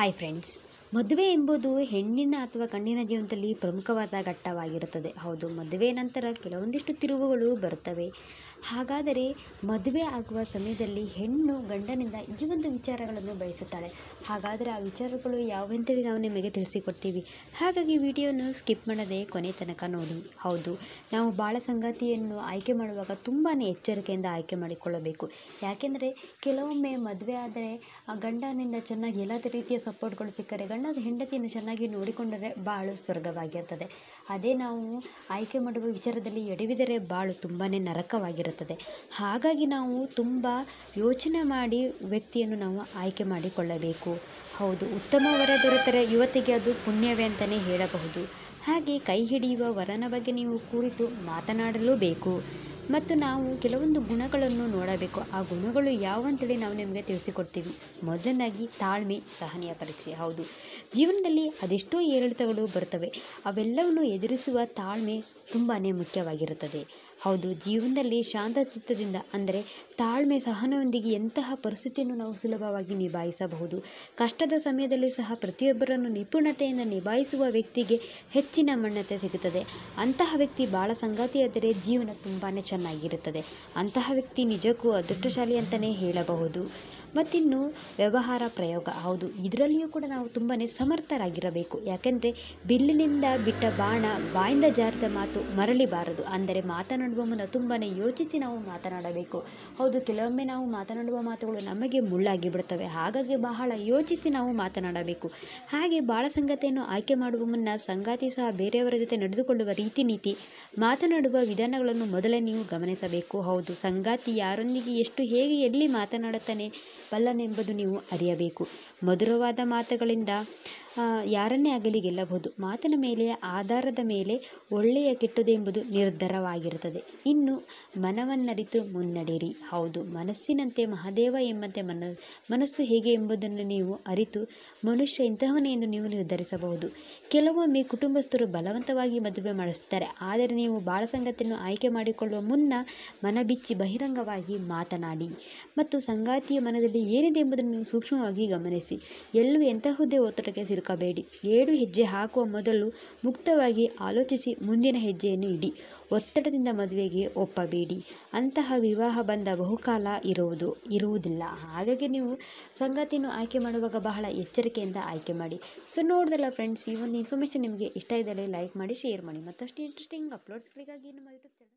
Hi friends ಮದುವೆ ಎಂಬುದು ಹೆಣ್ಣಿನ ಅಥವಾ ಕಣ್ಣಿನ ಜೀವನದಲ್ಲಿ ಪ್ರಮುಖವಾದ ಘಟ್ಟವಾಗಿರುತ್ತದೆ. ಹೌದು, ಮದುವೆ ನಂತರ ಕೆಲವೊಂದಿಷ್ಟು ತಿರುವುಗಳು ಬರುತ್ತವೆ. ಹಾಗಾದರೆ ಮದುವೆ ಆಗುವ ಸಮಯದಲ್ಲಿ ಹೆಣ್ಣು ಗಂಡನಿಂದ ಈ ಒಂದು ವಿಚಾರಗಳನ್ನು ಬಯಸುತ್ತಾಳೆ. ಹಾಗಾದರೆ ಆ ವಿಚಾರಗಳು ಯಾವಂತೇಳಿ ನಾವು ನಿಮಗೆ ತಿಳಿಸಿಕೊಡ್ತೀವಿ. ಹಾಗಾಗಿ ವಿಡಿಯೋನ ಸ್ಕಿಪ್ ಮಾಡದೆ ಕೊನೆ ತನಕ ನೋಡಿ. ಹೌದು, ನಾವು ಬಾಳ ಸಂಗಾತಿಯನ್ನು ಆಯ್ಕೆ ಮಾಡುವಾಗ ತುಂಬಾ ಎಚ್ಚರಿಕೆಯಿಂದ ಆಯ್ಕೆ ಮಾಡಿಕೊಳ್ಳಬೇಕು. ಯಾಕೆಂದರೆ ಕೆಲವೊಮ್ಮೆ ಮದುವೆ ಆದರೆ ಆ ಗಂಡನಿಂದ ಚೆನ್ನಾಗಿ ಎಲ್ಲ ರೀತಿಯ ಸಪೋರ್ಟ್ಗಳು ಸಿಕ್ಕರೆ ಗಂಡ ಹೆಂಡತಿಯನ್ನು ಚೆನ್ನಾಗಿ ನೋಡಿಕೊಂಡರೆ ಬಾಳು ಸ್ವರ್ಗವಾಗಿರ್ತದೆ. ಅದೇ ನಾವು ಆಯ್ಕೆ ಮಾಡುವ ವಿಚಾರದಲ್ಲಿ ಎಡವಿದರೆ ಬಾಳು ತುಂಬಾ ನರಕವಾಗಿರುತ್ತದೆ ಹಾಗಾಗಿ ನಾವು ತುಂಬ ಯೋಚನೆ ಮಾಡಿ ವ್ಯಕ್ತಿಯನ್ನು ನಾವು ಆಯ್ಕೆ ಮಾಡಿಕೊಳ್ಳಬೇಕು. ಹೌದು, ಉತ್ತಮ ವರ ದೊರೆತರೆ ಯುವತಿಗೆ ಅದು ಪುಣ್ಯವೇ ಅಂತಲೇ ಹೇಳಬಹುದು. ಹಾಗೆ ಕೈ ಹಿಡಿಯುವ ವರನ ಬಗ್ಗೆ ನೀವು ಕುರಿತು ಮಾತನಾಡಲೂ ಬೇಕು ಮತ್ತು ನಾವು ಕೆಲವೊಂದು ಗುಣಗಳನ್ನು ನೋಡಬೇಕು. ಆ ಗುಣಗಳು ಯಾವಂತೇಳಿ ನಾವು ನಿಮಗೆ ತಿಳಿಸಿಕೊಡ್ತೀವಿ. ಮೊದಲನಾಗಿ ತಾಳ್ಮೆ, ಸಹನೀಯ ಪರೀಕ್ಷೆ. ಹೌದು, ಜೀವನದಲ್ಲಿ ಅದೆಷ್ಟೋ ಏರಿಳಿತಗಳು ಬರ್ತವೆ. ಅವೆಲ್ಲವನ್ನು ಎದುರಿಸುವ ತಾಳ್ಮೆ ತುಂಬಾ ಮುಖ್ಯವಾಗಿರುತ್ತದೆ. ಹೌದು, ಜೀವನದಲ್ಲಿ ಶಾಂತಚಿತ್ತದಿಂದ ಅಂದರೆ ತಾಳ್ಮೆ, ಸಹನದೊಂದಿಗೆ ಎಂತಹ ಪರಿಸ್ಥಿತಿಯನ್ನು ನಾವು ಸುಲಭವಾಗಿ ನಿಭಾಯಿಸಬಹುದು. ಕಷ್ಟದ ಸಮಯದಲ್ಲೂ ಸಹ ಪ್ರತಿಯೊಬ್ಬರನ್ನು ನಿಪುಣತೆಯಿಂದ ನಿಭಾಯಿಸುವ ವ್ಯಕ್ತಿಗೆ ಹೆಚ್ಚಿನ ಮನ್ನತೆ ಸಿಗುತ್ತದೆ. ಅಂತಹ ವ್ಯಕ್ತಿ ಭಾಳ ಸಂಗಾತಿಯಾದರೆ ಜೀವನ ತುಂಬಾ ಚೆನ್ನಾಗಿರುತ್ತದೆ. ಅಂತಹ ವ್ಯಕ್ತಿ ನಿಜಕ್ಕೂ ಅದೃಷ್ಟಶಾಲಿ ಅಂತಲೇ ಹೇಳಬಹುದು. ಮತ್ತಿನ್ನು ವ್ಯವಹಾರ ಪ್ರಯೋಗ, ಹೌದು, ಇದರಲ್ಲಿಯೂ ಕೂಡ ನಾವು ತುಂಬಾ ಸಮರ್ಥರಾಗಿರಬೇಕು. ಯಾಕೆಂದರೆ ಬಿಲ್ಲಿನಿಂದ ಬಿಟ್ಟ ಬಾಣ, ಬಾಯಿಂದ ಜಾರಿದ ಮಾತು ಮರಳಿಬಾರದು. ಅಂದರೆ ಮಾತನಾಡುವ ಮುನ್ನ ತುಂಬಾ ಯೋಚಿಸಿ ನಾವು ಮಾತನಾಡಬೇಕು. ಹೌದು, ಕೆಲವೊಮ್ಮೆ ನಾವು ಮಾತನಾಡುವ ಮಾತುಗಳು ನಮಗೆ ಮುಳ್ಳಾಗಿ ಬಿಡುತ್ತವೆ ಹಾಗಾಗಿ ಬಹಳ ಯೋಚಿಸಿ ನಾವು ಮಾತನಾಡಬೇಕು. ಹಾಗೆ ಬಾಳ ಸಂಗತಿಯನ್ನು ಆಯ್ಕೆ ಮಾಡುವ ಮುನ್ನ ಸಂಗಾತಿ ಸಹ ಬೇರೆಯವರ ಜೊತೆ ನಡೆದುಕೊಳ್ಳುವ ರೀತಿ ನೀತಿ, ಮಾತನಾಡುವ ವಿಧಾನಗಳನ್ನು ಮೊದಲೇ ನೀವು ಗಮನಿಸಬೇಕು. ಹೌದು, ಸಂಗಾತಿ ಯಾರೊಂದಿಗೆ ಎಷ್ಟು ಹೇಗೆ ಎಲ್ಲಿ ಮಾತನಾಡುತ್ತಾನೆ ಬಲ್ಲನೆಂಬುದು ನೀವು ಅರಿಯಬೇಕು. ಮಧುರವಾದ ಮಾತುಗಳಿಂದ ಯಾರನ್ನೇ ಆಗಲಿ ಗೆಲ್ಲಬಹುದು. ಮಾತಿನ ಮೇಲೆ, ಆಧಾರದ ಮೇಲೆ ಒಳ್ಳೆಯ ಕೆಟ್ಟದು ಎಂಬುದು ನಿರ್ಧಾರವಾಗಿರುತ್ತದೆ. ಇನ್ನು ಮನವನ್ನರಿತು ಮುನ್ನಡೆಯಿರಿ. ಹೌದು, ಮನಸ್ಸಿನಂತೆ ಮಹಾದೇವ ಎಂಬಂತೆ ಮನ, ಮನಸ್ಸು ಹೇಗೆ ಎಂಬುದನ್ನು ನೀವು ಅರಿತು ಮನುಷ್ಯ ಇಂತಹವನೇ ಎಂದು ನೀವು ನಿರ್ಧರಿಸಬಹುದು. ಕೆಲವೊಮ್ಮೆ ಕುಟುಂಬಸ್ಥರು ಬಲವಂತವಾಗಿ ಮದುವೆ ಮಾಡಿಸುತ್ತಾರೆ. ಆದರೆ ನೀವು ಬಾಳ ಸಂಗತಿಯನ್ನು ಆಯ್ಕೆ ಮಾಡಿಕೊಳ್ಳುವ ಮುನ್ನ ಮನ ಬಿಚ್ಚಿ ಬಹಿರಂಗವಾಗಿ ಮಾತನಾಡಿ ಮತ್ತು ಸಂಗಾತಿಯ ಮನದಲ್ಲಿ ಏನಿದೆ ಎಂಬುದನ್ನು ನೀವು ಸೂಕ್ಷ್ಮವಾಗಿ ಗಮನಿಸಿ. ಎಲ್ಲೂ ಎಂತಹುದೇ ಒತ್ತಡಕ್ಕೆ ಸಿಲುಕಬೇಡಿ ಏಳು ಹೆಜ್ಜೆ ಹಾಕುವ ಮೊದಲು ಮುಕ್ತವಾಗಿ ಆಲೋಚಿಸಿ ಮುಂದಿನ ಹೆಜ್ಜೆಯನ್ನು ಇಡಿ. ಒತ್ತಡದಿಂದ ಮದುವೆಗೆ ಒಪ್ಪಬೇಡಿ. ಅಂತಹ ವಿವಾಹ ಬಂದ ಬಹುಕಾಲ ಇರುವುದು, ಇರುವುದಿಲ್ಲ. ಹಾಗಾಗಿ ನೀವು ಸಂಗಾತಿಯನ್ನು ಆಯ್ಕೆ ಮಾಡುವಾಗ ಬಹಳ ಎಚ್ಚರಿಕೆಯಿಂದ ಆಯ್ಕೆ ಮಾಡಿ. ಸೊ, ನೋಡಿದಲ್ಲ ಫ್ರೆಂಡ್ಸ್ ಈ ಒಂದು ಇನ್ಫಾರ್ಮೇಷನ್ ನಿಮಗೆ ಇಷ್ಟ ಇದ್ದರೆ ಲೈಕ್ ಮಾಡಿ ಶೇರ್ ಮಾಡಿ. ಮತ್ತಷ್ಟು ಇಂಟ್ರೆಸ್ಟಿಂಗ್ ಅಪ್ಲೋಡ್ಸ್ಗಳಿಗಾಗಿ ನಮ್ಮ ಯೂಟ್ಯೂಬ್ ಚಾನಲ್